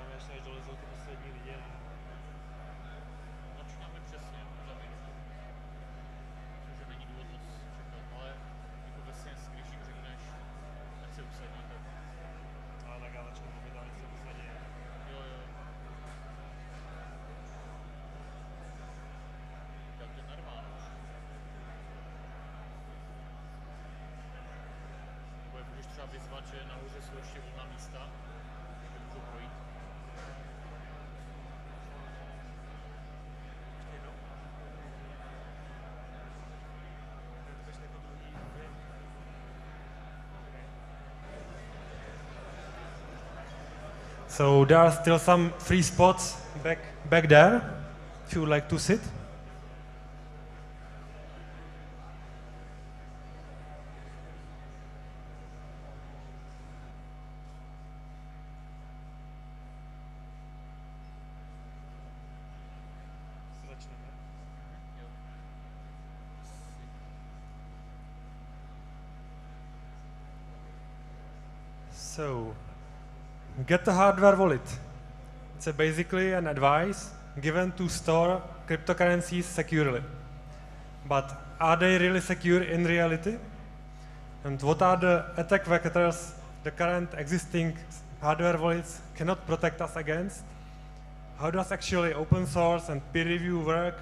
Čekáme, až až dolezou ty poslední lidi. A... Začínáme přesně za minutu. Není důvod moc čekat, ale jako vlastně, když jim řekneš, ať se usadí, tak Ale tak já začnu mluvit a oni se usadí. jo, jo. Tak to je. Nebo můžeš třeba vyzvat, že nahoře jsou ještě volná místa, kde můžou projít. So there are still some free spots back back there if you would like to sit. Get a hardware wallet. It's basically an advice given to store cryptocurrencies securely. But are they really secure in reality? And what are the attack vectors the current existing hardware wallets cannot protect us against? How does actually open source and peer review work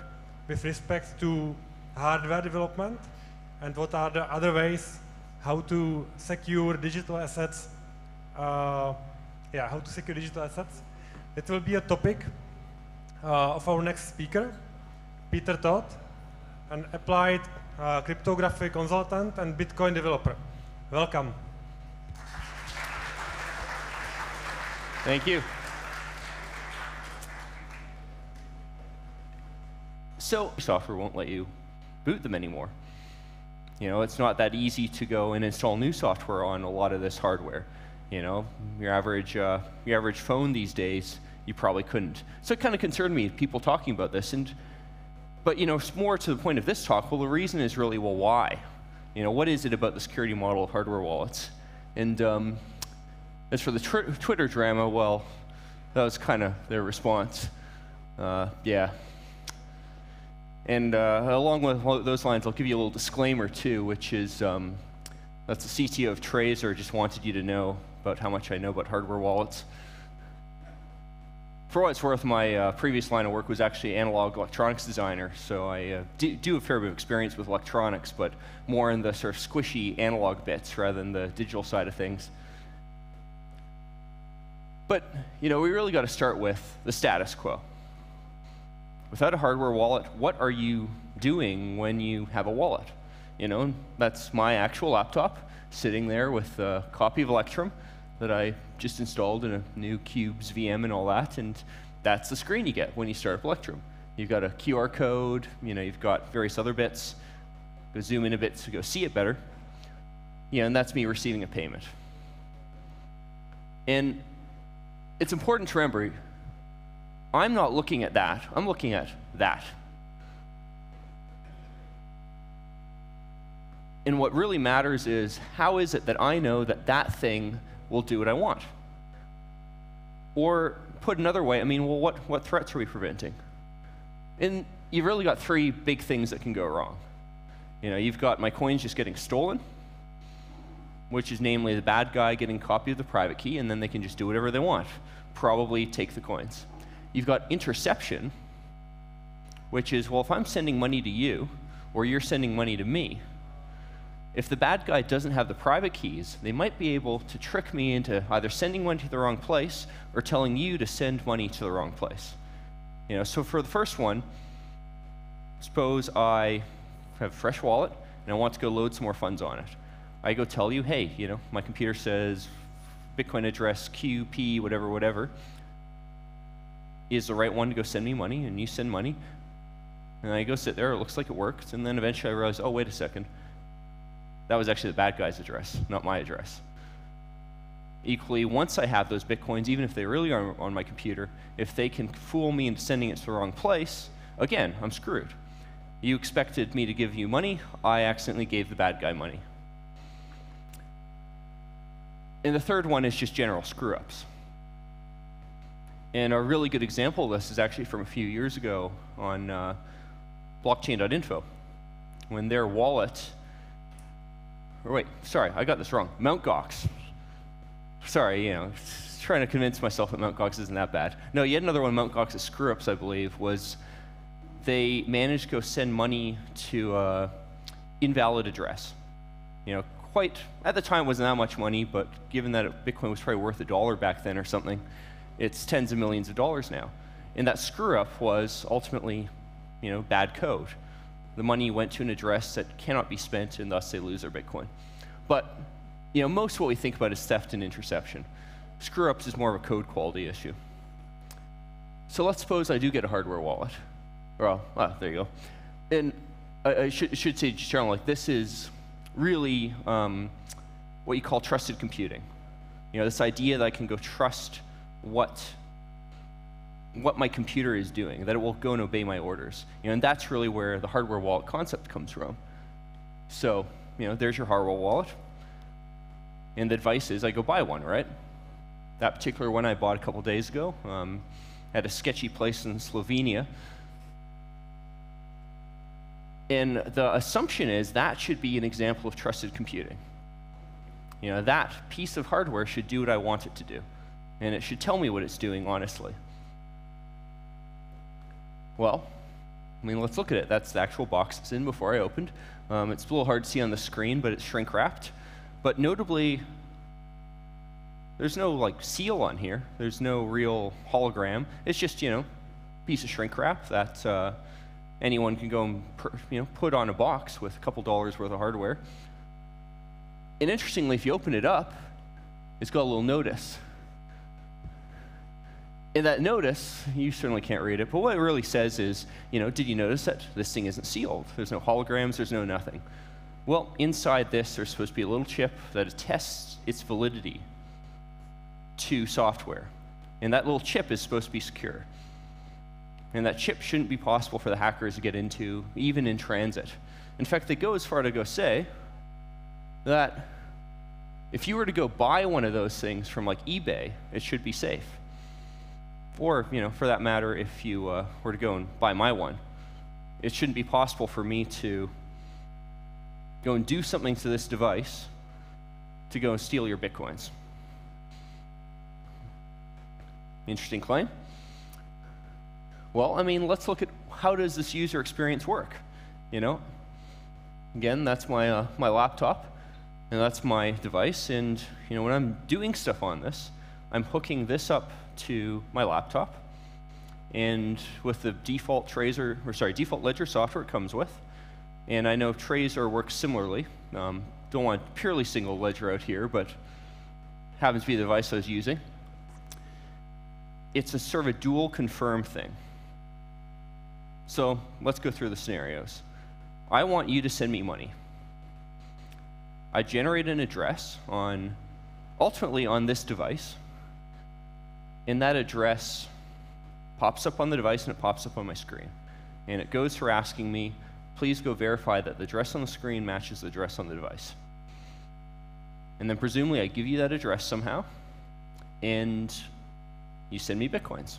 with respect to hardware development? And what are the other ways how to secure digital assets? Uh, yeah, how to secure digital assets. It will be a topic uh, of our next speaker, Peter Todd, an applied uh, cryptography consultant and Bitcoin developer. Welcome. Thank you. So, software won't let you boot them anymore. You know, it's not that easy to go and install new software on a lot of this hardware. You know, your average, uh, your average phone these days, you probably couldn't. So it kind of concerned me, people talking about this. And, but, you know, more to the point of this talk, well, the reason is really, well, why? You know, what is it about the security model of hardware wallets? And um, as for the tw- Twitter drama, well, that was kind of their response. Uh, yeah. And uh, along with those lines, I'll give you a little disclaimer too, which is um, that's the CTO of Trezor. Just wanted you to know about how much I know about hardware wallets. For what it's worth, my uh, previous line of work was actually analog electronics designer, so I uh, do, do a fair bit of experience with electronics, but more in the sort of squishy analog bits rather than the digital side of things. But, you know, we really got to start with the status quo. Without a hardware wallet, what are you doing when you have a wallet? You know, that's my actual laptop sitting there with a copy of Electrum that I just installed in a new Qubes VM and all that, and that's the screen you get when you start up Electrum. You've got a QR code, you know, you've got various other bits. Go zoom in a bit to go see it better. Yeah, and that's me receiving a payment. And it's important to remember I'm not looking at that, I'm looking at that. And what really matters is how is it that I know that that thing will do what I want? Or put another way, I mean, well, what, what threats are we preventing? And you've really got three big things that can go wrong. You know, you've got my coins just getting stolen, which is namely the bad guy getting a copy of the private key, and then they can just do whatever they want. Probably take the coins. You've got interception, which is, well, if I'm sending money to you, or you're sending money to me, if the bad guy doesn't have the private keys, they might be able to trick me into either sending money to the wrong place or telling you to send money to the wrong place. You know, so for the first one, suppose I have a fresh wallet and I want to go load some more funds on it. I go tell you, hey, you know, my computer says Bitcoin address QP, whatever, whatever, is the right one to go send me money, and you send money. And I go sit there, it looks like it works, and then eventually I realize, oh, wait a second. That was actually the bad guy's address, not my address. Equally, once I have those bitcoins, even if they really are on my computer, if they can fool me into sending it to the wrong place, again, I'm screwed. You expected me to give you money, I accidentally gave the bad guy money. And the third one is just general screw ups. And a really good example of this is actually from a few years ago on uh, blockchain.info, when their wallet, or wait, sorry, I got this wrong, Mount Gox. Sorry, you know, trying to convince myself that Mount Gox isn't that bad. No, yet another one, Mount Gox's screw ups, I believe, was they managed to go send money to an invalid address. You know, quite, at the time, wasn't that much money, but given that Bitcoin was probably worth a dollar back then or something, it's tens of millions of dollars now. And that screw up was ultimately, you know, bad code. The money went to an address that cannot be spent, and thus they lose their Bitcoin. But, you know, most of what we think about is theft and interception. Screw ups is more of a code quality issue. So let's suppose I do get a hardware wallet. Well, ah, there you go. And I, I should, should say, generally, like this is really um, what you call trusted computing. You know, this idea that I can go trust what what my computer is doing, that it will go and obey my orders. You know, and that's really where the hardware wallet concept comes from. So, you know, there's your hardware wallet. And the advice is I go buy one, right? That particular one I bought a couple days ago um, at a sketchy place in Slovenia. And the assumption is that should be an example of trusted computing. You know, that piece of hardware should do what I want it to do and it should tell me what it's doing honestly. Well, I mean, let's look at it. That's the actual box it's in before I opened. Um, it's a little hard to see on the screen, but it's shrink wrapped. But notably, there's no like seal on here. There's no real hologram. It's just you know, piece of shrink wrap that uh, anyone can go and you know put on a box with a couple dollars worth of hardware. And interestingly, if you open it up, it's got a little notice in that notice, you certainly can't read it, but what it really says is, you know, did you notice that this thing isn't sealed? There's no holograms, there's no nothing. Well, inside this, there's supposed to be a little chip that attests its validity to software. And that little chip is supposed to be secure. And that chip shouldn't be possible for the hackers to get into, even in transit. In fact, they go as far to go say that if you were to go buy one of those things from like eBay, it should be safe or you know, for that matter, if you uh, were to go and buy my one, it shouldn't be possible for me to go and do something to this device to go and steal your bitcoins. Interesting claim. Well, I mean, let's look at how does this user experience work. You know, again, that's my uh, my laptop, and that's my device. And you know, when I'm doing stuff on this, I'm hooking this up to my laptop. And with the default Trezor, or sorry, default Ledger software it comes with, and I know Trezor works similarly. Um, don't want purely single ledger out here, but happens to be the device I was using. It's a sort of a dual confirm thing. So let's go through the scenarios. I want you to send me money. I generate an address on, ultimately on this device, and that address pops up on the device and it pops up on my screen. And it goes for asking me, please go verify that the address on the screen matches the address on the device. And then presumably I give you that address somehow, and you send me bitcoins.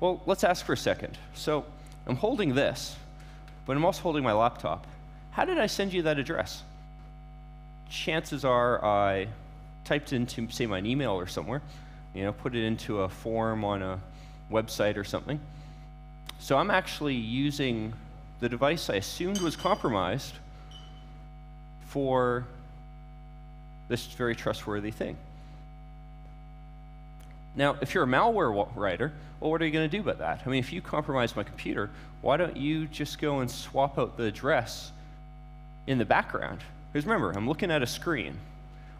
Well, let's ask for a second. So I'm holding this, but I'm also holding my laptop. How did I send you that address? Chances are I typed into, say, my email or somewhere, you know, put it into a form on a website or something. So I'm actually using the device I assumed was compromised for this very trustworthy thing. Now, if you're a malware writer, well, what are you going to do about that? I mean, if you compromise my computer, why don't you just go and swap out the address in the background? Because remember, I'm looking at a screen.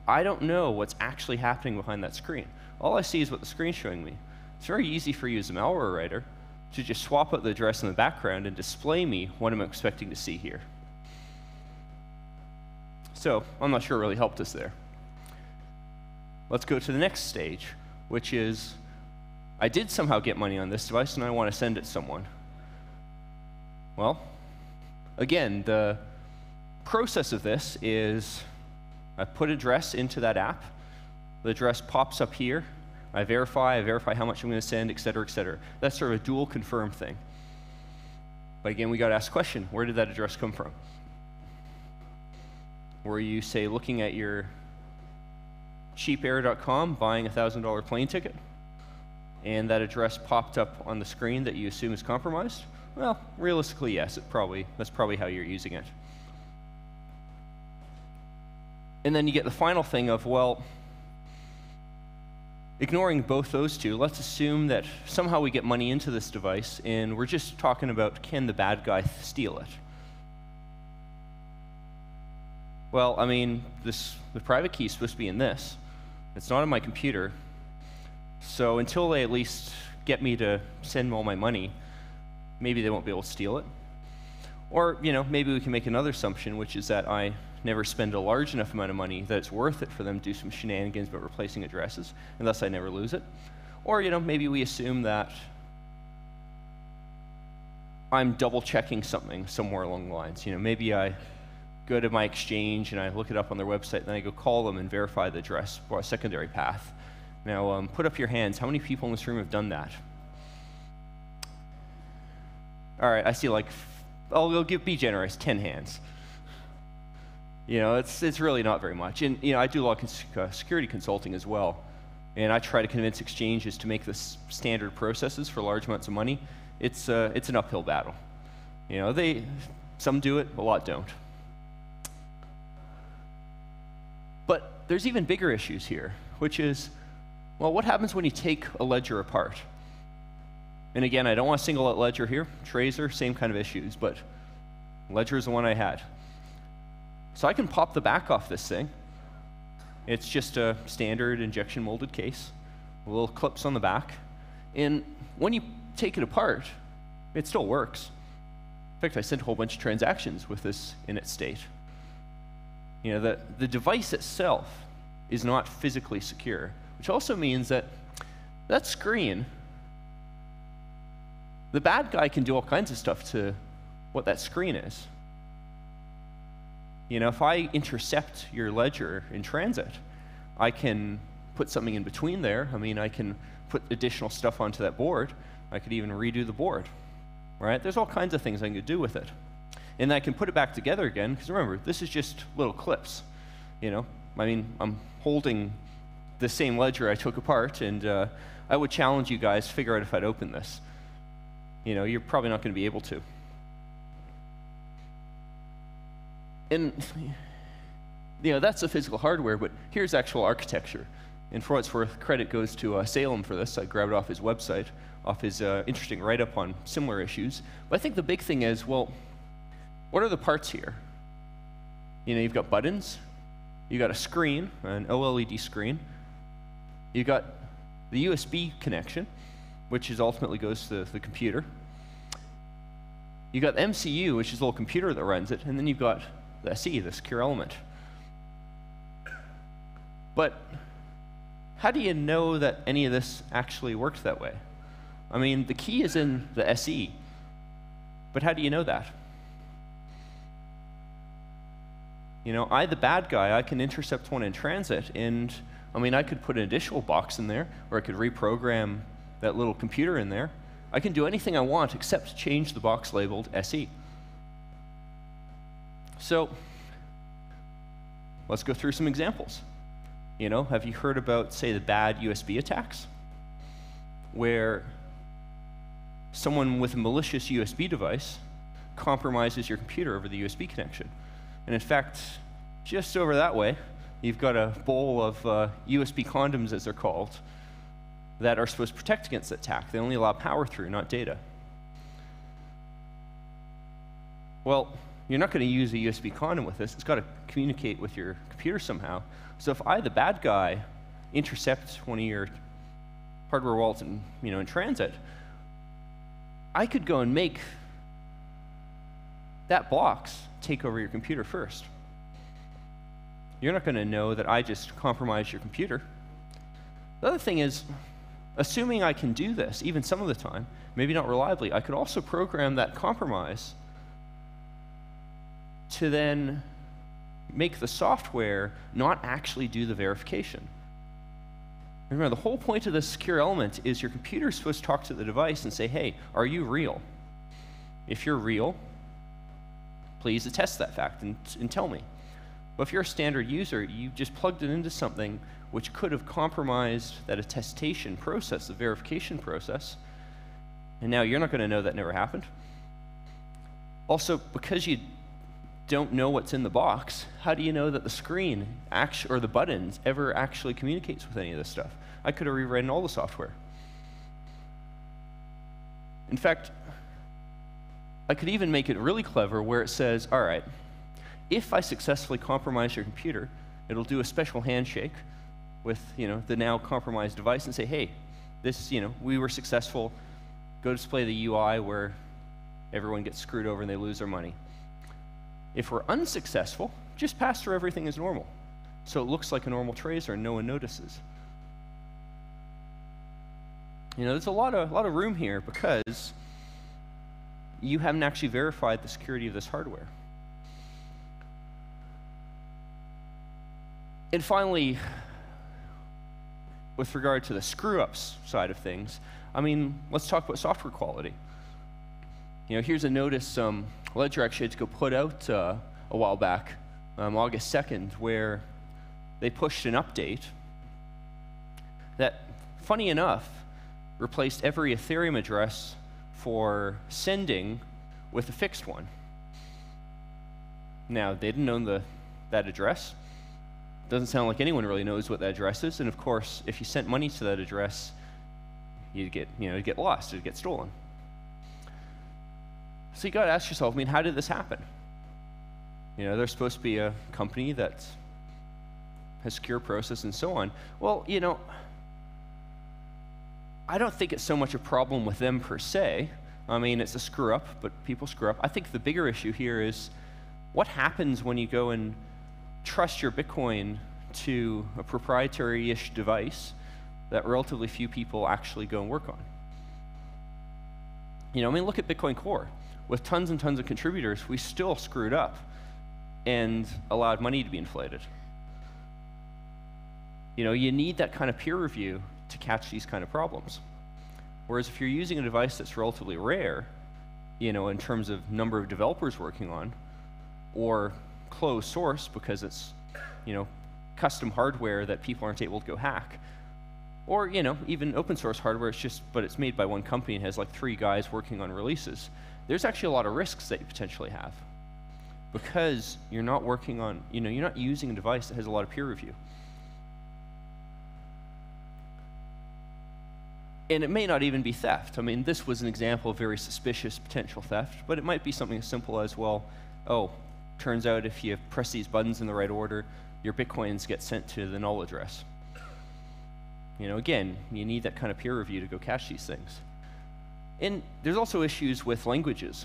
I don't know what's actually happening behind that screen. All I see is what the screen's showing me. It's very easy for you as a malware writer to just swap out the address in the background and display me what I'm expecting to see here. So I'm not sure it really helped us there. Let's go to the next stage, which is I did somehow get money on this device and I want to send it to someone. Well, again, the process of this is I put address into that app. The address pops up here. I verify, I verify how much I'm going to send, et cetera, et cetera. That's sort of a dual confirm thing. But again, we got to ask the question where did that address come from? Were you, say, looking at your cheapair.com buying a $1,000 plane ticket, and that address popped up on the screen that you assume is compromised? Well, realistically, yes, it probably, that's probably how you're using it. And then you get the final thing of, well, ignoring both those two, let's assume that somehow we get money into this device and we're just talking about can the bad guy steal it? Well, I mean, this, the private key is supposed to be in this. It's not on my computer. So until they at least get me to send all my money, maybe they won't be able to steal it. Or, you know, maybe we can make another assumption, which is that I never spend a large enough amount of money that it's worth it for them to do some shenanigans about replacing addresses, and thus I never lose it. Or, you know, maybe we assume that I'm double checking something somewhere along the lines. You know, maybe I go to my exchange and I look it up on their website, and then I go call them and verify the address or a secondary path. Now, um, put up your hands. How many people in this room have done that? All right, I see like, I'll, I'll give, be generous, 10 hands. You know, it's, it's really not very much. And, you know, I do a lot of uh, security consulting as well. And I try to convince exchanges to make this standard processes for large amounts of money. It's, uh, it's an uphill battle. You know, they, some do it, a lot don't. But there's even bigger issues here, which is, well, what happens when you take a ledger apart? And again, I don't want to single out Ledger here. Trezor, same kind of issues, but Ledger is the one I had. So I can pop the back off this thing. It's just a standard injection molded case, a little clips on the back. And when you take it apart, it still works. In fact, I sent a whole bunch of transactions with this in its state. You know, the, the device itself is not physically secure, which also means that that screen the bad guy can do all kinds of stuff to what that screen is. You know, if I intercept your ledger in transit, I can put something in between there. I mean, I can put additional stuff onto that board. I could even redo the board, right? There's all kinds of things I can do with it. And I can put it back together again, because remember, this is just little clips. You know, I mean, I'm holding the same ledger I took apart, and uh, I would challenge you guys to figure out if I'd open this you know, you're probably not going to be able to. And, you know, that's the physical hardware, but here's actual architecture. And for what it's worth, credit goes to uh, Saleem for this. I grabbed it off his website, off his uh, interesting write up on similar issues. But I think the big thing is well, what are the parts here? You know, you've got buttons, you've got a screen, an OLED screen, you've got the USB connection, which is ultimately goes to the computer. You've got the MCU, which is a little computer that runs it, and then you've got the SE, the secure element. But how do you know that any of this actually works that way? I mean, the key is in the SE, but how do you know that? You know, I, the bad guy, I can intercept one in transit, and I mean, I could put an additional box in there, or I could reprogram that little computer in there, I can do anything I want except change the box labeled SE. So let's go through some examples. You know, have you heard about, say, the bad USB attacks? Where someone with a malicious USB device compromises your computer over the USB connection. And in fact, just over that way, you've got a bowl of uh, USB condoms, as they're called, that are supposed to protect against attack. They only allow power through, not data. Well, you're not going to use a USB condom with this. It's got to communicate with your computer somehow. So if I, the bad guy, intercept one of your hardware wallets in, you know, in transit, I could go and make that box take over your computer first. You're not going to know that I just compromised your computer. The other thing is, assuming I can do this, even some of the time, maybe not reliably, I could also program that compromise to then make the software not actually do the verification. Remember, the whole point of this secure element is your computer is supposed to talk to the device and say, hey, are you real? If you're real, please attest that fact and, and tell me. But if you're a standard user, you just plugged it into something which could have compromised that attestation process, the verification process, and now you're not going to know that never happened. Also, because you don't know what's in the box, how do you know that the screen or the buttons ever actually communicates with any of this stuff? I could have rewritten all the software. In fact, I could even make it really clever where it says, all right, if I successfully compromise your computer, it'll do a special handshake with you know, the now compromised device and say, hey, this, you know, we were successful. Go display the UI where everyone gets screwed over and they lose their money. If we're unsuccessful, just pass through everything as normal. So it looks like a normal Trezor and no one notices. You know, there's a lot of, a lot of room here because you haven't actually verified the security of this hardware. And finally, with regard to the screw ups side of things, I mean, let's talk about software quality. You know, here's a notice um, Ledger actually had to go put out uh, a while back, um, August 2nd, where they pushed an update that, funny enough, replaced every Ethereum address for sending with a fixed one. Now, they didn't own the, that address. Doesn't sound like anyone really knows what that address is. And of course, if you sent money to that address, you'd get, you know, it'd get lost, it'd get stolen. So you got to ask yourself, I mean, how did this happen? You know, there's supposed to be a company that has secure process and so on. Well, you know, I don't think it's so much a problem with them per se. I mean, it's a screw up, but people screw up. I think the bigger issue here is what happens when you go and trust your Bitcoin to a proprietary ish device that relatively few people actually go and work on. You know, I mean, look at Bitcoin Core. With tons and tons of contributors, we still screwed up and allowed money to be inflated. You know, you need that kind of peer review to catch these kind of problems. Whereas if you're using a device that's relatively rare, you know, in terms of number of developers working on, or closed source because it's, you know, custom hardware that people aren't able to go hack, or you know, even open source hardware. It's just, but it's made by one company and has like three guys working on releases. There's actually a lot of risks that you potentially have because you're not working on, you know, you're not using a device that has a lot of peer review. And it may not even be theft. I mean, this was an example of very suspicious potential theft, but it might be something as simple as, well, oh, turns out if you press these buttons in the right order, your bitcoins get sent to the null address. You know, again, you need that kind of peer review to go catch these things. And there's also issues with languages.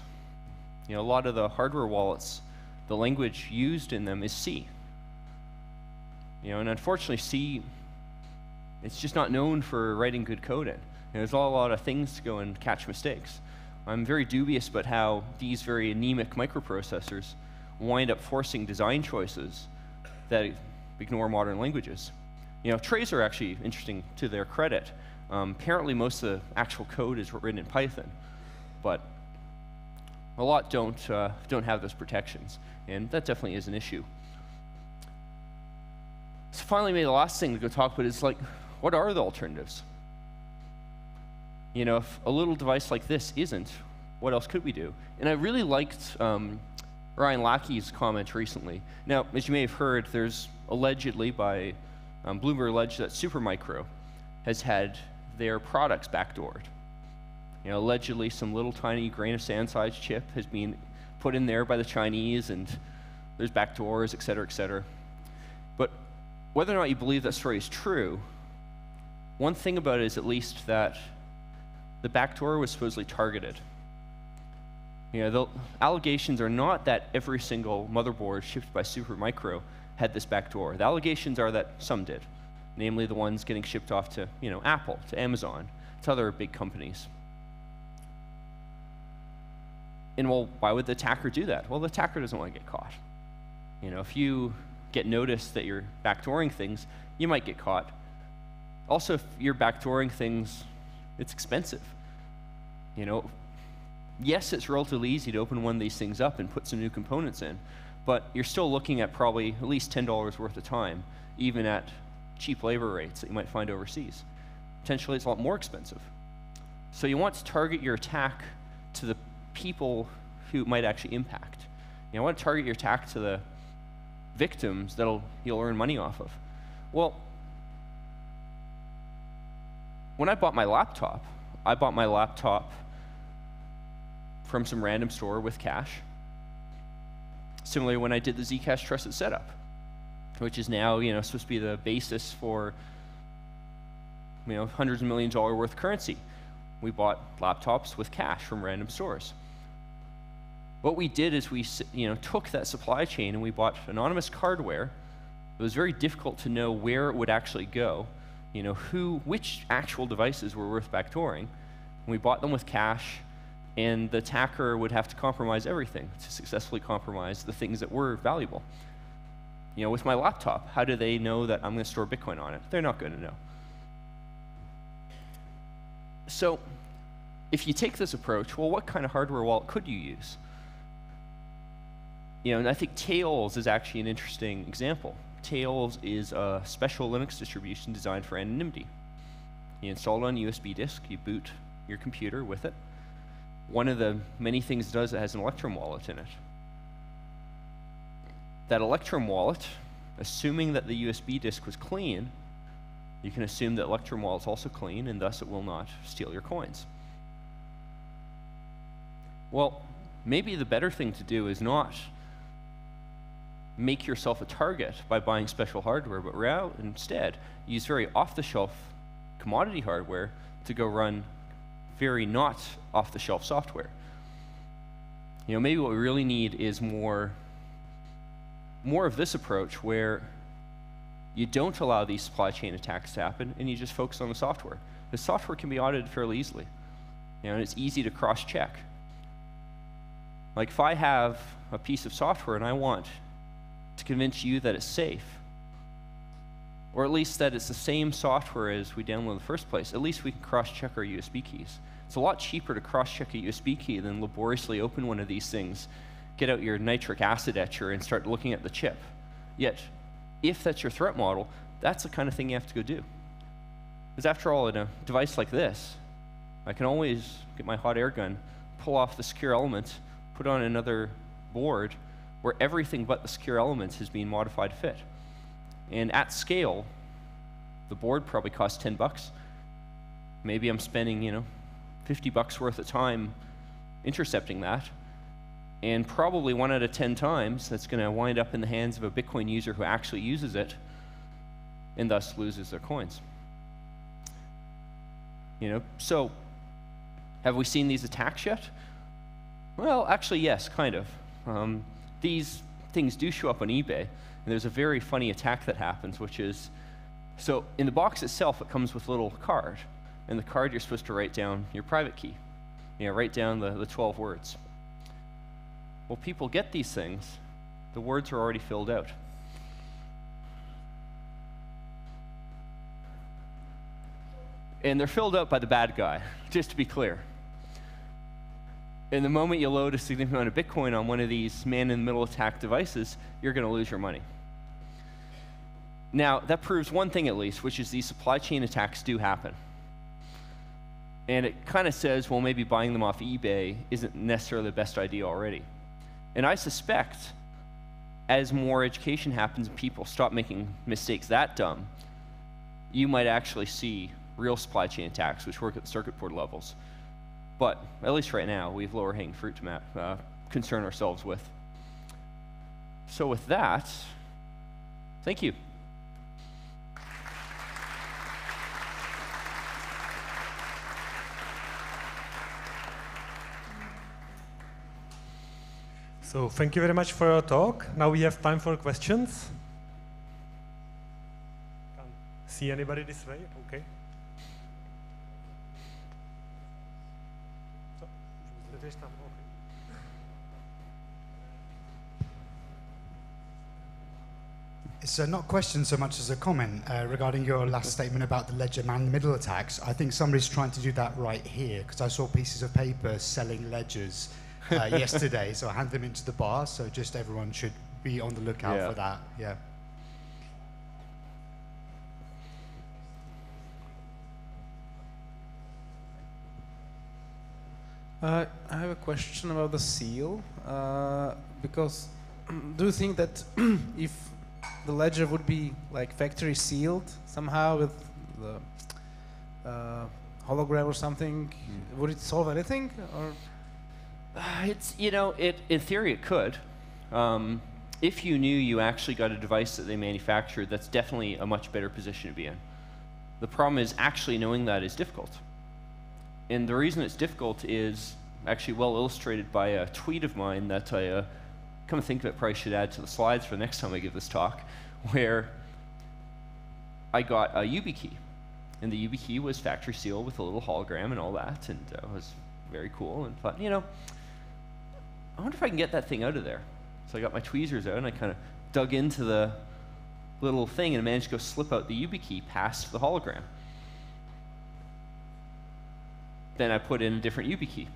You know, a lot of the hardware wallets, the language used in them is C. You know, and unfortunately, C, it's just not known for writing good code in there's a lot of things to go and catch mistakes. I'm very dubious about how these very anemic microprocessors wind up forcing design choices that ignore modern languages. You know, Trezor's actually interesting to their credit. Um, apparently, most of the actual code is written in Python, but a lot don't, uh, don't have those protections, and that definitely is an issue. So finally, maybe the last thing to go talk about is like, what are the alternatives? you know, if a little device like this isn't, what else could we do? And I really liked um, Ryan Lackey's comment recently. Now, as you may have heard, there's allegedly by um, Bloomberg alleged that Supermicro has had their products backdoored. You know, allegedly some little tiny grain of sand sized chip has been put in there by the Chinese, and there's backdoors, et cetera, et cetera. But whether or not you believe that story is true, one thing about it is at least that the backdoor was supposedly targeted. You know, the allegations are not that every single motherboard shipped by Supermicro had this backdoor. The allegations are that some did, namely the ones getting shipped off to, you know, Apple, to Amazon, to other big companies. And well, why would the attacker do that? Well, the attacker doesn't want to get caught. You know, if you get noticed that you're backdooring things, you might get caught. Also, if you're backdooring things, it's expensive. You know, yes, it's relatively easy to open one of these things up and put some new components in, but you're still looking at probably at least $10 worth of time, even at cheap labor rates that you might find overseas. Potentially, it's a lot more expensive. So you want to target your attack to the people who might actually impact. You know, want to target your attack to the victims that you'll earn money off of. Well, when I bought my laptop, I bought my laptop from some random store with cash. Similarly, when I did the Zcash trusted setup, which is now you know supposed to be the basis for you know hundreds of millions of dollars worth of currency, we bought laptops with cash from random stores. What we did is we you know took that supply chain and we bought anonymous hardware. It was very difficult to know where it would actually go, you know who which actual devices were worth backdooring. We bought them with cash and the attacker would have to compromise everything to successfully compromise the things that were valuable. You know, with my laptop, how do they know that I'm going to store Bitcoin on it? They're not going to know. So, if you take this approach, well, what kind of hardware wallet could you use? You know, and I think Tails is actually an interesting example. Tails is a special Linux distribution designed for anonymity. You install it on a USB disk, you boot your computer with it, one of the many things it does, it has an Electrum wallet in it. That Electrum wallet, assuming that the USB disk was clean, you can assume that Electrum wallet is also clean, and thus it will not steal your coins. Well, maybe the better thing to do is not make yourself a target by buying special hardware, but rather instead use very off-the-shelf commodity hardware to go run very not off the shelf software. You know, maybe what we really need is more, more of this approach where you don't allow these supply chain attacks to happen and you just focus on the software. The software can be audited fairly easily. You know, and it's easy to cross check. Like if I have a piece of software and I want to convince you that it's safe, or at least that it's the same software as we downloaded in the first place, at least we can cross check our USB keys. It's a lot cheaper to cross check a USB key than laboriously open one of these things, get out your nitric acid etcher, and start looking at the chip. Yet, if that's your threat model, that's the kind of thing you have to go do. Because after all, in a device like this, I can always get my hot air gun, pull off the secure element, put on another board where everything but the secure element has been modified fit. And at scale, the board probably costs 10 bucks. Maybe I'm spending, you know, 50 bucks worth of time intercepting that. And probably one out of 10 times, that's going to wind up in the hands of a Bitcoin user who actually uses it and thus loses their coins. You know, so have we seen these attacks yet? Well, actually, yes, kind of. Um, these things do show up on eBay. And there's a very funny attack that happens, which is so in the box itself, it comes with a little card. And the card, you're supposed to write down your private key. You know, write down the, the 12 words. Well, people get these things, the words are already filled out. And they're filled out by the bad guy, just to be clear. And the moment you load a significant amount of Bitcoin on one of these man in the middle attack devices, you're going to lose your money. Now, that proves one thing at least, which is these supply chain attacks do happen. And it kind of says, well, maybe buying them off eBay isn't necessarily the best idea already. And I suspect as more education happens and people stop making mistakes that dumb, you might actually see real supply chain attacks, which work at the circuit board levels. But at least right now, we have lower hanging fruit to map, uh, concern ourselves with. So, with that, thank you. So thank you very much for your talk. Now we have time for questions. Can't see anybody this way? Okay. It's uh, not a question so much as a comment uh, regarding your last statement about the ledger man-in-the-middle attacks. I think somebody's trying to do that right here because I saw pieces of paper selling ledgers uh, yesterday, so I handed them into the bar. So just everyone should be on the lookout Yeah. for that. Yeah. Uh, I have a question about the seal, uh, because do you think that if the ledger would be like factory sealed somehow with the uh, hologram or something, would it solve anything? Or It's you know, it in theory it could. Um, if you knew you actually got a device that they manufactured, that's definitely a much better position to be in. The problem is actually knowing that is difficult. And the reason it's difficult is actually well illustrated by a tweet of mine that I, uh, come to think of it, probably should add to the slides for the next time I give this talk, where I got a YubiKey. And the YubiKey was factory sealed with a little hologram and all that, and uh, was very cool. And thought, you know, I wonder if I can get that thing out of there. So I got my tweezers out and I kind of dug into the little thing and managed to go slip out the YubiKey past the hologram. Then I put in a different YubiKey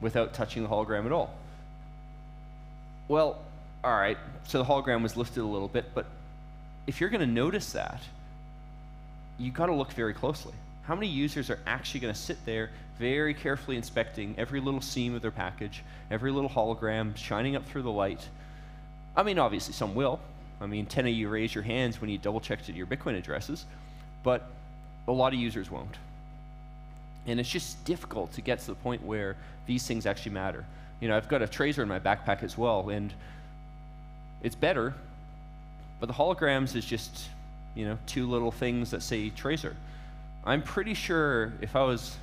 without touching the hologram at all. Well, all right, so the hologram was lifted a little bit, but if you're going to notice that, you've got to look very closely. How many users are actually going to sit there very carefully inspecting every little seam of their package, every little hologram shining up through the light? I mean, obviously, some will. I mean, 10 of you raise your hands when you double checked your Bitcoin addresses, but a lot of users won't. And it's just difficult to get to the point where these things actually matter. You know, I've got a Trezor in my backpack as well, and it's better, but the holograms is just, you know, two little things that say Trezor. I'm pretty sure if I was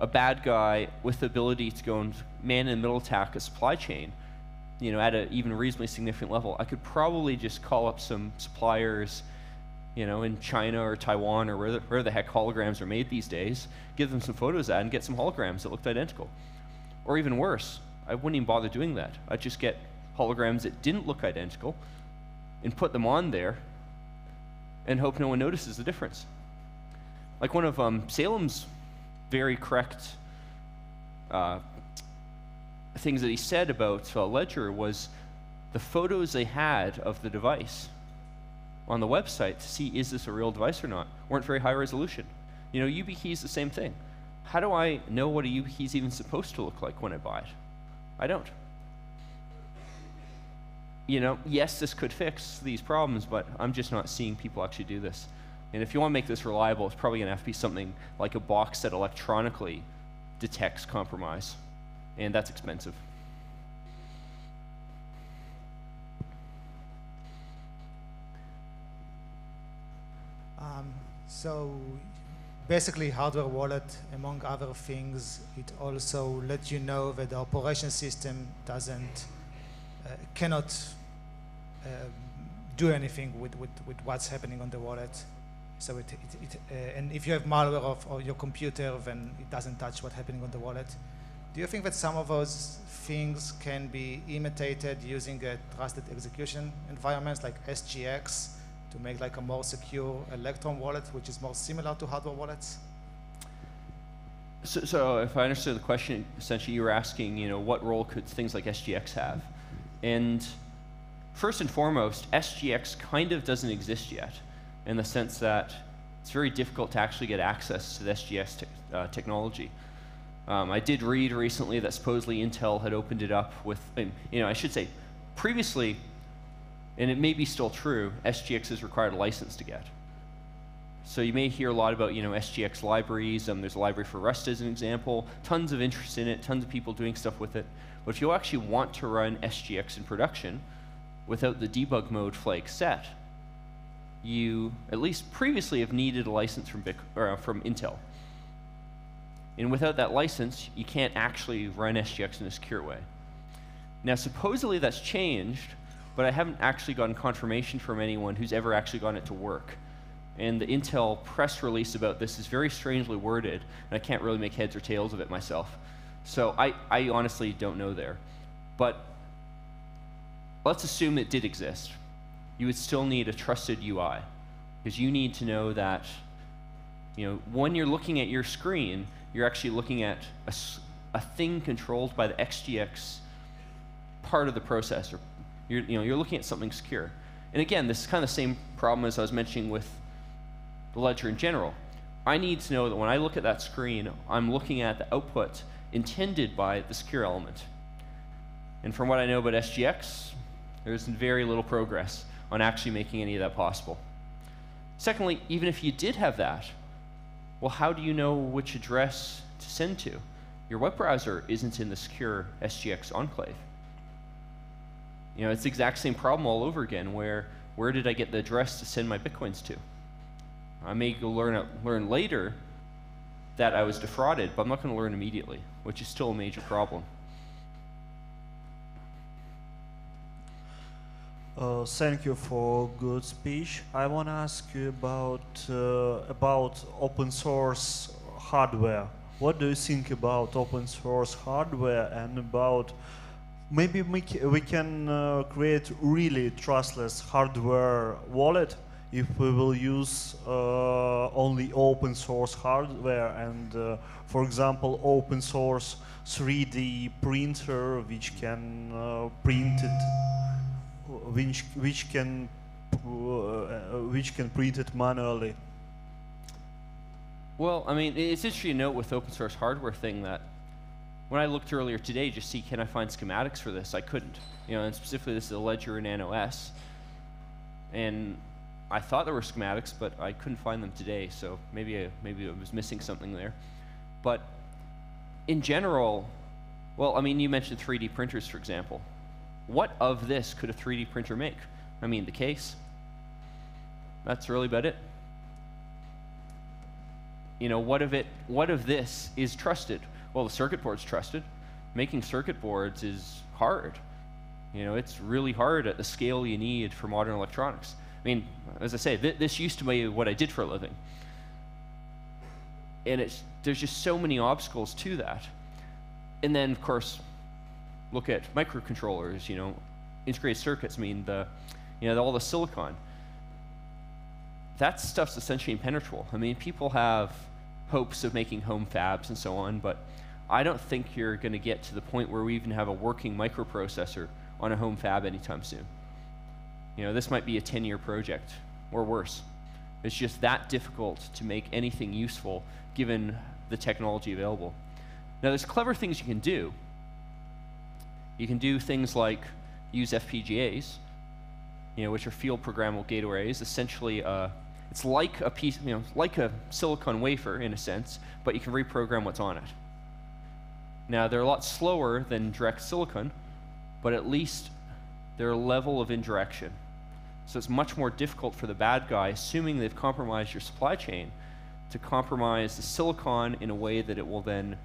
a bad guy with the ability to go and man in the middle attack a supply chain, you know, at an even reasonably significant level, I could probably just call up some suppliers, you know, in China or Taiwan or where the, where the heck holograms are made these days, give them some photos that and get some holograms that looked identical. Or even worse, I wouldn't even bother doing that. I'd just get holograms that didn't look identical and put them on there and hope no one notices the difference. Like one of um, Saleem's very correct uh, things that he said about uh, Ledger was the photos they had of the device on the website to see is this a real device or not weren't very high resolution. You know, YubiKey is the same thing. How do I know what a YubiKey is even supposed to look like when I buy it? I don't. You know, yes, this could fix these problems, but I'm just not seeing people actually do this. And if you want to make this reliable, it's probably going to have to be something like a box that electronically detects compromise. And that's expensive. Um, so basically hardware wallet, among other things, it also lets you know that the operation system doesn't, uh, cannot uh, do anything with, with, with what's happening on the wallet. So it, it, it uh, and if you have malware of, your computer, then it doesn't touch what's happening on the wallet. Do you think that some of those things can be imitated using a trusted execution environments like SGX to make like a more secure Electrum wallet, which is more similar to hardware wallets? So, so if I understood the question, essentially you were asking, you know, what role could things like SGX have? And first and foremost, SGX kind of doesn't exist yet in the sense that it's very difficult to actually get access to the SGX te- uh, technology. Um, I did read recently that supposedly Intel had opened it up with, um, you know, I should say, previously, and it may be still true, SGX is required a license to get. So you may hear a lot about, you know, SGX libraries. Um, there's a library for Rust as an example. Tons of interest in it. Tons of people doing stuff with it. But if you actually want to run SGX in production without the debug mode flag set, you at least previously have needed a license from, or, uh, from Intel. And without that license, you can't actually run SGX in a secure way. Now, supposedly that's changed, but I haven't actually gotten confirmation from anyone who's ever actually gotten it to work. And the Intel press release about this is very strangely worded, and I can't really make heads or tails of it myself. So I, I honestly don't know there. But let's assume it did exist. You would still need a trusted UI because you need to know that you know when you're looking at your screen, you're actually looking at a, a thing controlled by the SGX part of the processor. You're, you know, you're looking at something secure. And again, this is kind of the same problem as I was mentioning with the ledger in general. I need to know that when I look at that screen, I'm looking at the output intended by the secure element. And from what I know about SGX, there's very little progress on actually making any of that possible. Secondly, even if you did have that, well, how do you know which address to send to? Your web browser isn't in the secure SGX enclave. You know, it's the exact same problem all over again where where did I get the address to send my bitcoins to? I may go learn, learn later that I was defrauded, but I'm not going to learn immediately, which is still a major problem. Uh, thank you for good speech. I want to ask you about uh, about open source hardware. What do you think about open source hardware and about maybe we, we can uh, create really trustless hardware wallet if we will use uh, only open source hardware and uh, for example open source 3D printer which can uh, print it which which can uh, which can print it manually. Well, I mean, it's interesting to note with open source hardware thing that when I looked earlier today just see can I find schematics for this, I couldn't. You know, and specifically this is a Ledger Nano S. And I thought there were schematics, but I couldn't find them today, so maybe I, maybe I was missing something there. But in general, well, I mean, you mentioned 3D printers, for example. What of this could a 3D printer make? I mean, the case. That's really about it you know, what of it, what of this is trusted? Well, the circuit board's trusted. Making circuit boards is hard. You know, it's really hard at the scale you need for modern electronics. I mean, as I say, th- this used to be what I did for a living. And it's, there's just so many obstacles to that. And then, of course, look at microcontrollers, you know, integrated circuits, I mean, the, you know, all the silicon that stuff's essentially impenetrable. I mean, people have hopes of making home fabs and so on, but I don't think you're going to get to the point where we even have a working microprocessor on a home fab anytime soon. You know, this might be a 10 year project or worse. It's just that difficult to make anything useful given the technology available. Now, there's clever things you can do. You can do things like use FPGAs, you know, which are field programmable gate arrays. Essentially, uh, it's like a piece, you know, like a silicon wafer in a sense, but you can reprogram what's on it. Now, they're a lot slower than direct silicon, but at least they're level of indirection. So it's much more difficult for the bad guy, assuming they've compromised your supply chain, to compromise the silicon in a way that it will then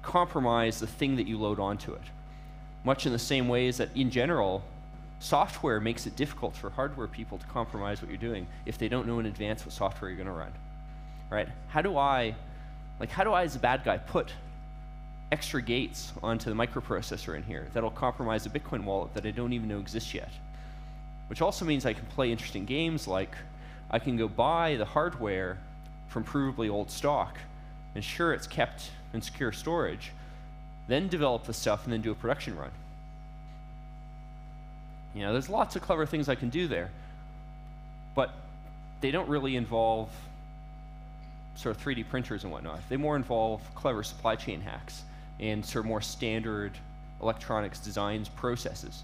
compromise the thing that you load onto it. Much in the same way ways that, in general, software makes it difficult for hardware people to compromise what you're doing if they don't know in advance what software you're going to run. Right? How do I, like, how do I, as a bad guy, put extra gates onto the microprocessor in here that'll compromise a Bitcoin wallet that I don't even know exists yet? Which also means I can play interesting games like I can go buy the hardware from provably old stock, ensure it's kept in secure storage, then develop the stuff and then do a production run. You know, there's lots of clever things I can do there, but they don't really involve sort of 3D printers and whatnot. They more involve clever supply chain hacks and sort of more standard electronics designs processes.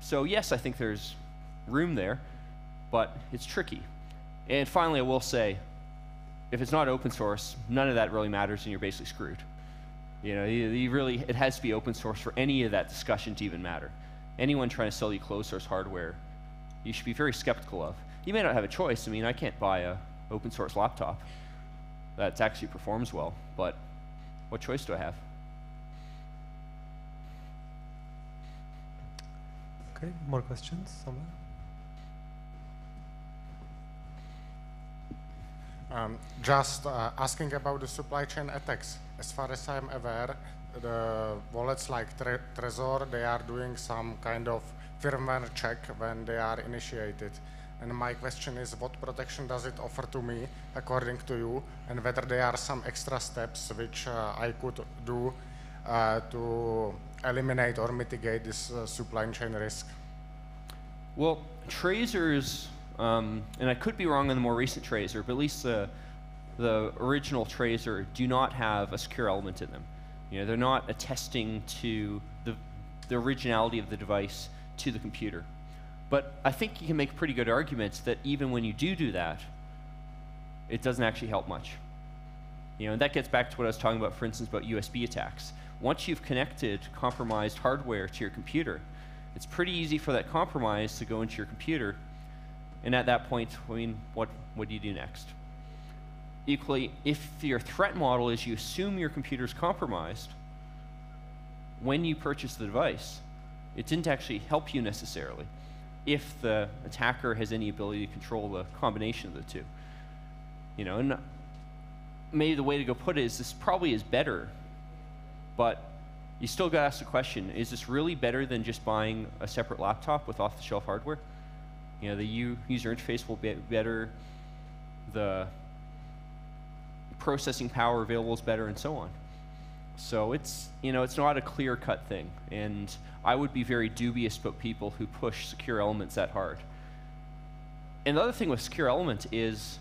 So yes, I think there's room there, but it's tricky. And finally, I will say, if it's not open source, none of that really matters, and you're basically screwed. You know, you, you really it has to be open source for any of that discussion to even matter. Anyone trying to sell you closed source hardware, you should be very skeptical of. You may not have a choice. I mean, I can't buy a open source laptop that actually performs well, but what choice do I have? Okay, more questions somewhere? Um, just uh, asking about the supply chain attacks. As far as I'm aware, the wallets like Tre- Trezor, they are doing some kind of firmware check when they are initiated. And my question is, what protection does it offer to me, according to you, and whether there are some extra steps which uh, I could do uh, to eliminate or mitigate this uh, supply chain risk? Well, Trezors, um, and I could be wrong on the more recent Trezor, but at least the original Trezor do not have a secure element in them. You know, they're not attesting to the, the originality of the device to the computer. But I think you can make pretty good arguments that even when you do do that, it doesn't actually help much. You know, and that gets back to what I was talking about, for instance, about USB attacks. Once you've connected compromised hardware to your computer, it's pretty easy for that compromise to go into your computer. And at that point, I mean, what, what do you do next? Equally, if your threat model is you assume your computer's compromised, when you purchase the device, it didn't actually help you necessarily if the attacker has any ability to control the combination of the two. You know, and maybe the way to go put it is this probably is better, but you still got to ask the question, is this really better than just buying a separate laptop with off-the-shelf hardware? You know, the user interface will be better, the processing power available is better, and so on. So it's, you know, it's not a clear-cut thing, and I would be very dubious about people who push secure elements that hard. And the other thing with secure element is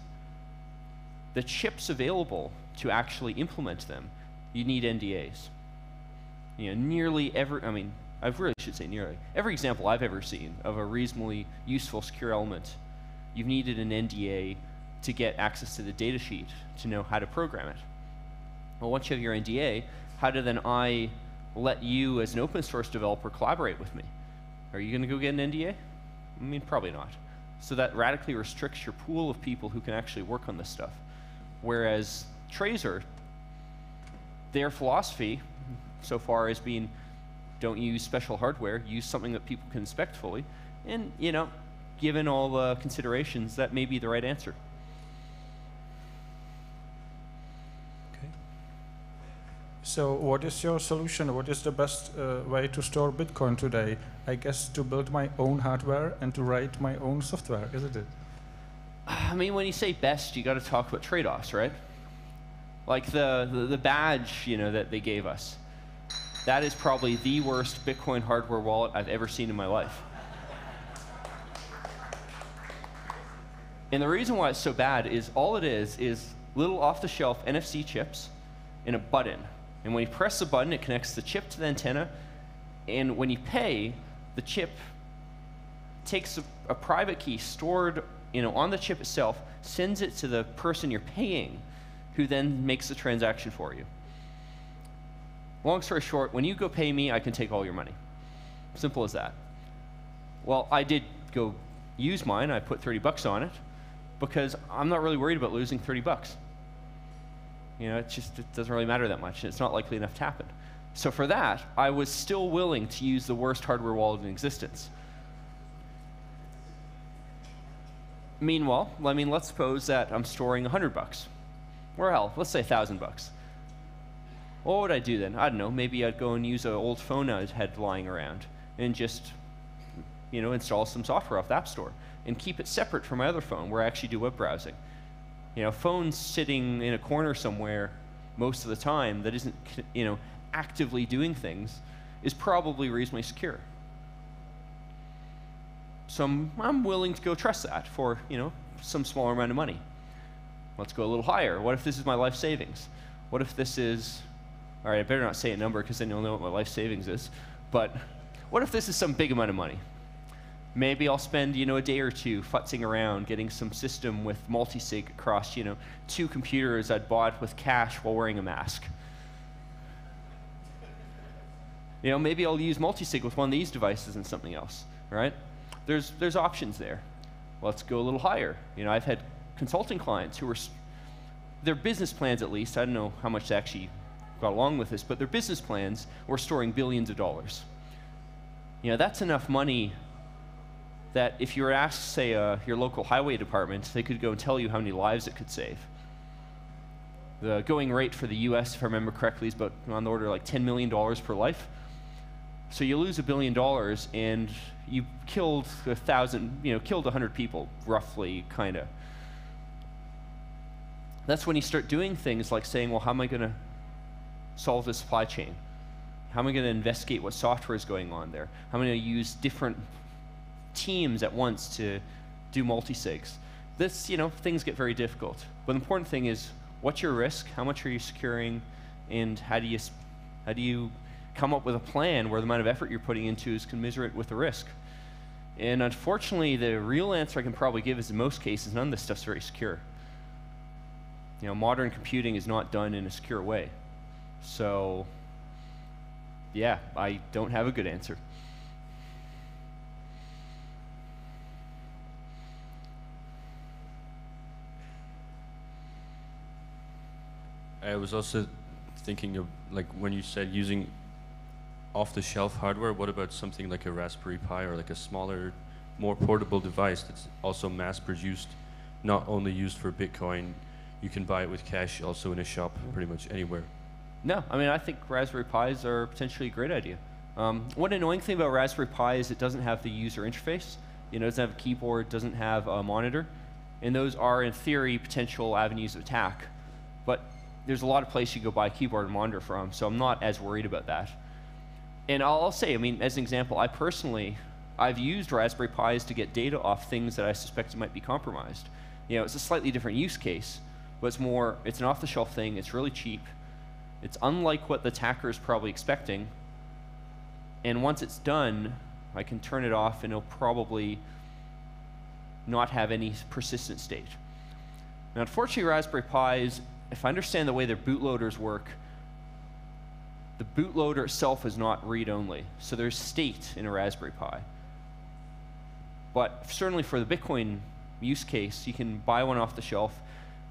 the chips available to actually implement them, you need NDAs. You know, nearly every, I mean, I really should say nearly, every example I've ever seen of a reasonably useful secure element, you've needed an NDA to get access to the data sheet to know how to program it. Well, once you have your NDA, how do then I let you as an open source developer collaborate with me? Are you going to go get an NDA? I mean, probably not. So that radically restricts your pool of people who can actually work on this stuff. Whereas Trezor, their philosophy so far has been don't use special hardware, use something that people can inspect fully. And, you know, given all the considerations, that may be the right answer. So what is your solution? What is the best uh, way to store Bitcoin today? I guess to build my own hardware and to write my own software, isn't it? I mean, when you say best, you got to talk about trade-offs, right? Like the, the, the badge, you know, that they gave us. That is probably the worst Bitcoin hardware wallet I've ever seen in my life. And the reason why it's so bad is all it is is little off-the-shelf NFC chips and a button. And when you press the button, it connects the chip to the antenna. And when you pay, the chip takes a, a private key stored you know, on the chip itself, sends it to the person you're paying, who then makes the transaction for you. Long story short, when you go pay me, I can take all your money. Simple as that. Well, I did go use mine. I put 30 bucks on it because I'm not really worried about losing 30 bucks. You know, it just it doesn't really matter that much. It's not likely enough to happen. So for that, I was still willing to use the worst hardware wallet in existence. Meanwhile, I mean, let's suppose that I'm storing 100 bucks. Or hell, let's say 1,000 bucks. What would I do then? I don't know. Maybe I'd go and use an old phone I had lying around and just, you know, install some software off the App Store and keep it separate from my other phone where I actually do web browsing. You know, phones sitting in a corner somewhere most of the time that isn't, you know, actively doing things is probably reasonably secure. So I'm, I'm willing to go trust that for, you know, some smaller amount of money. Let's go a little higher. What if this is my life savings? What if this is, all right, I better not say a number because then you'll know what my life savings is. But what if this is some big amount of money? Maybe I'll spend, you know, a day or two futzing around getting some system with multi-sig across, you know, two computers I'd bought with cash while wearing a mask. You know, maybe I'll use multi-sig with one of these devices and something else, right? There's, there's options there. Let's go a little higher. You know, I've had consulting clients who were, their business plans at least, I don't know how much they actually got along with this, but their business plans were storing billions of dollars. You know, that's enough money that if you were asked, say, uh, your local highway department, they could go and tell you how many lives it could save. The going rate for the US, if I remember correctly, is about on the order of like $10 million per life. So you lose a billion dollars and you killed a thousand, you know, killed hundred people, roughly, kind of. That's when you start doing things like saying, well, how am I going to solve the supply chain? How am I going to investigate what software is going on there? How am I going to use different teams at once to do multi-sigs? This, you know, things get very difficult. But the important thing is, what's your risk? How much are you securing? And how do you, how do you come up with a plan where the amount of effort you're putting into is commensurate with the risk? And unfortunately, the real answer I can probably give is in most cases, none of this stuff's very secure. You know, modern computing is not done in a secure way. So, yeah, I don't have a good answer. I was also thinking of like when you said using off-the-shelf hardware. What about something like a Raspberry Pi or like a smaller, more portable device that's also mass-produced, not only used for Bitcoin? You can buy it with cash also in a shop, pretty much anywhere. No, I mean, I think Raspberry Pis are potentially a great idea. Um, one annoying thing about Raspberry Pi is it doesn't have the user interface. You know, it doesn't have a keyboard, doesn't have a monitor. And those are, in theory, potential avenues of attack. But there's a lot of places you go buy a keyboard and monitor from, so I'm not as worried about that. And I'll, I'll say, I mean, as an example, I personally, I've used Raspberry Pis to get data off things that I suspected might be compromised. You know, it's a slightly different use case, but it's more, it's an off-the-shelf thing, it's really cheap, it's unlike what the attacker is probably expecting. And once it's done, I can turn it off and it'll probably not have any persistent state. Now, unfortunately, Raspberry Pis, if I understand the way their bootloaders work, the bootloader itself is not read-only. So there's state in a Raspberry Pi. But certainly for the Bitcoin use case, you can buy one off the shelf.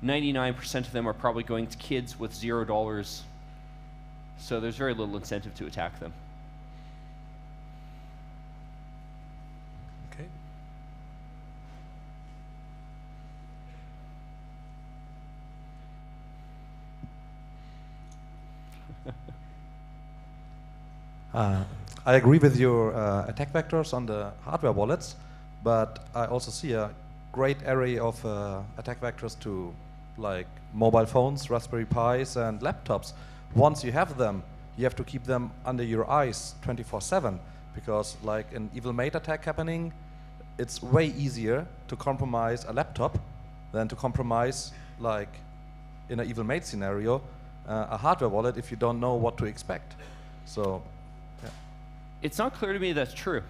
99% of them are probably going to kids with zero dollars. So there's very little incentive to attack them. Okay. Uh, I agree with your uh, attack vectors on the hardware wallets, but I also see a great array of uh, attack vectors to like mobile phones, Raspberry Pis, and laptops. Once you have them, you have to keep them under your eyes 24/7 because like an evil maid attack happening, it's way easier to compromise a laptop than to compromise like in an evil maid scenario uh, a hardware wallet if you don't know what to expect. So It's not clear to me that's true.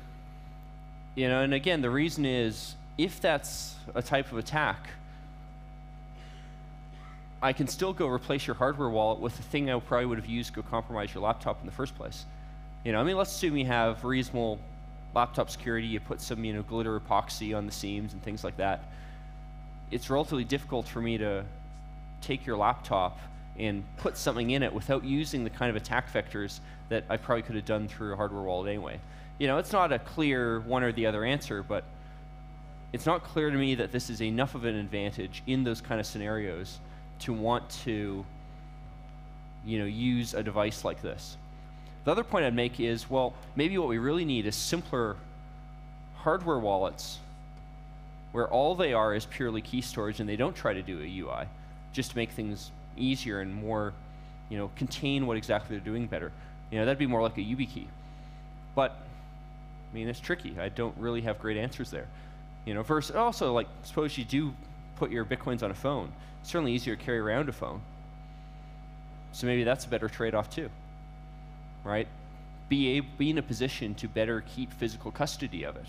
You know, and again, the reason is if that's a type of attack, I can still go replace your hardware wallet with the thing I probably would have used to go compromise your laptop in the first place. You know, I mean, let's assume you have reasonable laptop security, you put some, you know, glitter epoxy on the seams and things like that. It's relatively difficult for me to take your laptop and put something in it without using the kind of attack vectors that I probably could have done through a hardware wallet anyway. You know, it's not a clear one or the other answer, but it's not clear to me that this is enough of an advantage in those kind of scenarios to want to, you know, use a device like this. The other point I'd make is, well, maybe what we really need is simpler hardware wallets where all they are is purely key storage and they don't try to do a UI just to make things easier and more, you know, contain what exactly they're doing better. You know, that'd be more like a YubiKey. But, I mean, it's tricky. I don't really have great answers there. You know, versus also, like, suppose you do put your Bitcoins on a phone. It's certainly easier to carry around a phone. So maybe that's a better trade-off too, right? Be, a, be in a position to better keep physical custody of it.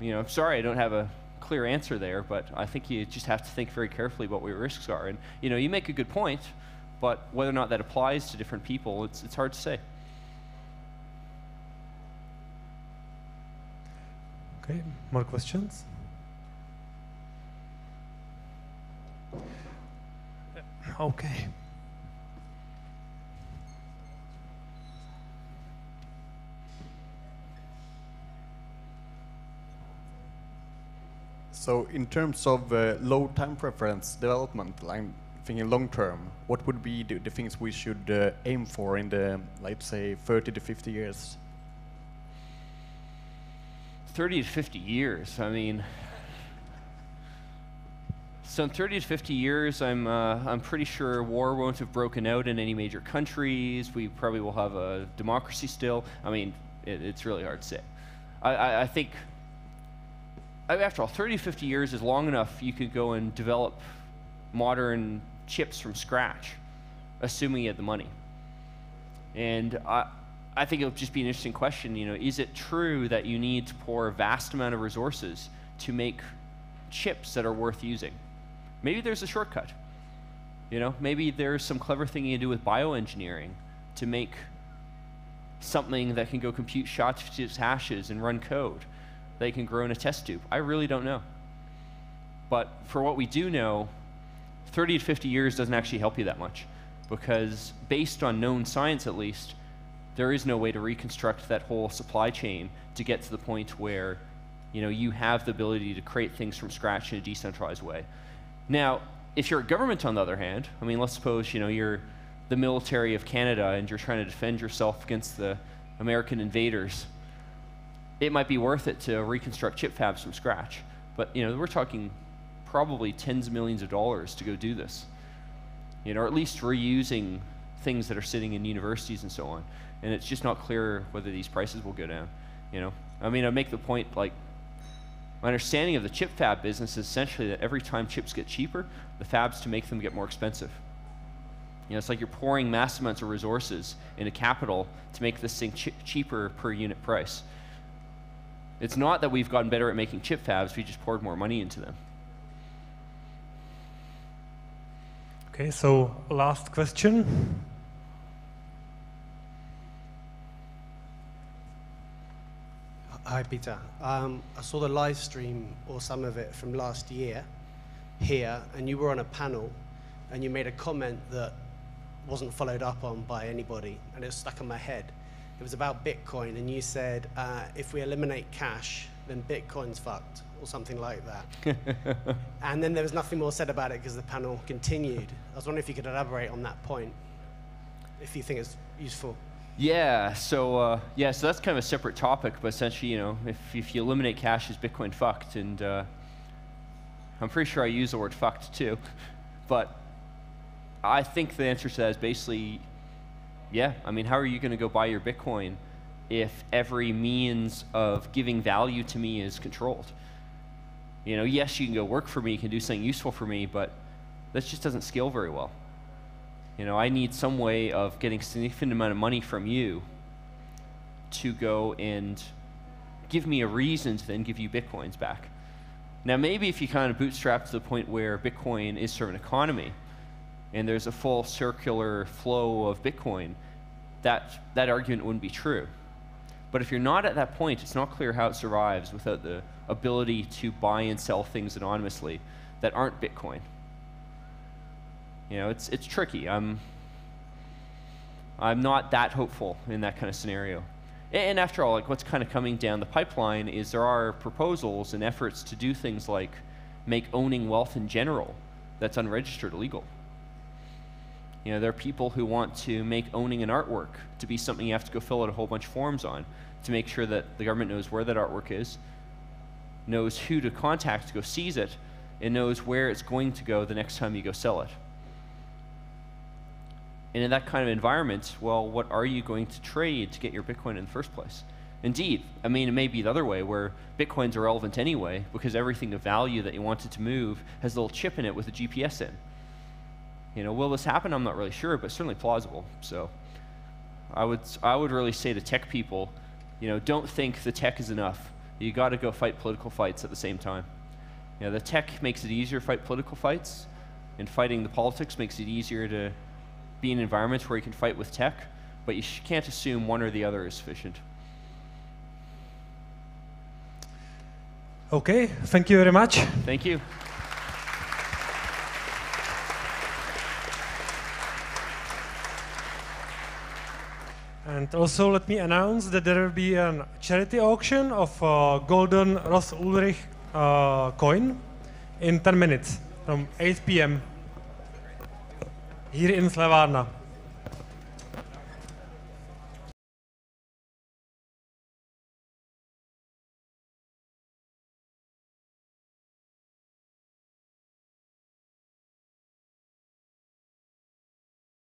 You know, I'm sorry I don't have a clear answer there, but I think you just have to think very carefully what your risks are. And you know, you make a good point, but whether or not that applies to different people, it's, it's hard to say. Okay, more questions? Okay. So in terms of uh, low time preference development, I'm thinking long term, what would be the, the things we should uh, aim for in the, let's say, 30 to 50 years? 30 to 50 years. I mean, so in 30 to 50 years, I'm, uh, I'm pretty sure war won't have broken out in any major countries. We probably will have a democracy still. I mean, it, it's really hard to say. I, I, I think, I- after all, 30 to 50 years is long enough you could go and develop modern chips from scratch, assuming you had the money. And I, I think it'll just be an interesting question. You know, is it true that you need to pour a vast amount of resources to make chips that are worth using? Maybe there's a shortcut. You know, maybe there's some clever thing you can do with bioengineering to make something that can go compute SHA-256 hashes and run code that you can grow in a test tube. I really don't know. But for what we do know, 30 to 50 years doesn't actually help you that much because based on known science at least, there is no way to reconstruct that whole supply chain to get to the point where you know you have the ability to create things from scratch in a decentralized way. Now, if you're a government on the other hand, I mean let's suppose you know you're the military of Canada and you're trying to defend yourself against the American invaders, it might be worth it to reconstruct chip fabs from scratch. But you know, we're talking probably tens of millions of dollars to go do this. You know, or at least reusing things that are sitting in universities and so on. And it's just not clear whether these prices will go down. You know, I mean, I make the point like my understanding of the chip fab business is essentially that every time chips get cheaper, the fabs to make them get more expensive. You know, it's like you're pouring mass amounts of resources into capital to make this thing chi- cheaper per unit price. It's not that we've gotten better at making chip fabs, we just poured more money into them. Okay, so last question. Hi, Peter. Um, I saw the live stream or some of it from last year here, and you were on a panel and you made a comment that wasn't followed up on by anybody, and it stuck in my head. It was about Bitcoin, and you said uh, if we eliminate cash, then Bitcoin's fucked, or something like that. and then there was nothing more said about it because the panel continued. I was wondering if you could elaborate on that point, if you think it's useful. Yeah, so uh, yeah, so that's kind of a separate topic, but essentially, you know, if, if you eliminate cash, is Bitcoin fucked? And uh, I'm pretty sure I use the word fucked too, but I think the answer to that is basically, yeah. I mean, how are you going to go buy your Bitcoin if every means of giving value to me is controlled? You know, yes, you can go work for me, you can do something useful for me, but that just doesn't scale very well. You know, I need some way of getting significant amount of money from you to go and give me a reason to then give you bitcoins back. Now, maybe if you kind of bootstrap to the point where Bitcoin is sort of an economy, and there's a full circular flow of Bitcoin, that that argument wouldn't be true. But if you're not at that point, it's not clear how it survives without the ability to buy and sell things anonymously that aren't Bitcoin. You know, it's, it's tricky. I'm, I'm not that hopeful in that kind of scenario. And after all, like what's kind of coming down the pipeline is there are proposals and efforts to do things like make owning wealth in general that's unregistered illegal. You know, there are people who want to make owning an artwork to be something you have to go fill out a whole bunch of forms on to make sure that the government knows where that artwork is, knows who to contact to go seize it, and knows where it's going to go the next time you go sell it. And in that kind of environment, well, what are you going to trade to get your Bitcoin in the first place? Indeed, I mean, it may be the other way where Bitcoin's irrelevant anyway because everything of value that you wanted to move has a little chip in it with a GPS in. You know, will this happen? I'm not really sure, but certainly plausible. So I would, I would really say to tech people, you know, don't think the tech is enough. You got to go fight political fights at the same time. You know, the tech makes it easier to fight political fights, and fighting the politics makes it easier to be in environments where you can fight with tech, but you sh- can't assume one or the other is sufficient. Okay, thank you very much. Thank you. And also let me announce that there will be a charity auction of uh, golden Ross Ulbricht uh, coin in 10 minutes from 8 p.m. Here in Slévárna.